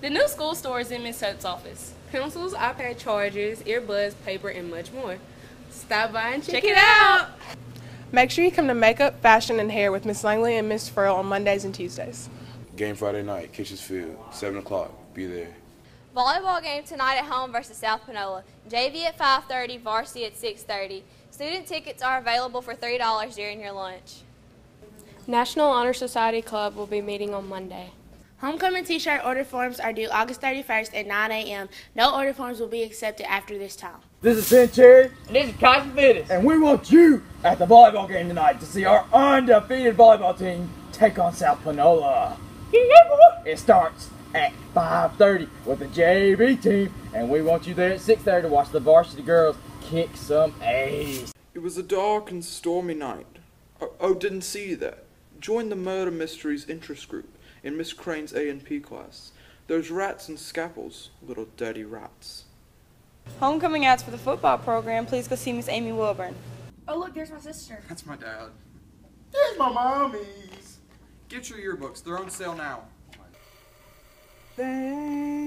The new school store is in Miss Hutt's office. Pencils, iPad chargers, earbuds, paper, and much more. Stop by and check, Check it out! Make sure you come to makeup, fashion, and hair with Miss Langley and Miss Furl on Mondays and Tuesdays. Game Friday night, Kitchens Field, 7 o'clock. Be there. Volleyball game tonight at home versus South Panola. JV at 5:30, varsity at 6:30. Student tickets are available for $3 during your lunch. National Honor Society Club will be meeting on Monday. Homecoming t-shirt order forms are due August 31st at 9 a.m. No order forms will be accepted after this time. This is Ben Cherry, And this is Cosmo Fittis. and we want you at the volleyball game tonight to see our undefeated volleyball team take on South Panola. It starts at 5.30 with the JV team, and we want you there at 6.30 to watch the varsity girls kick some ass. It was a dark and stormy night. Oh, oh, didn't see you there. Join the Murder Mysteries interest group in Miss Crane's A&P class. Those rats and scalpels, little dirty rats. Homecoming ads for the football program. Please go see Miss Amy Wilburn. Oh, look, there's my sister. That's my dad. There's my mommies. Get your yearbooks. They're on sale now. Thank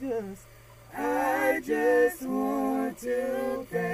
just, I just want to thank